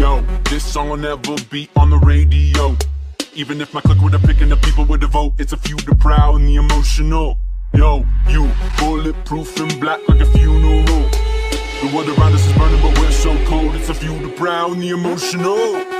Yo, this song will never be on the radio. Even if my clique would have picked the people with a vote, it's a few the proud and the emotional. Yo, you bulletproof and black like a funeral. The world around us is burning, but we're so cold. It's a few the proud and the emotional.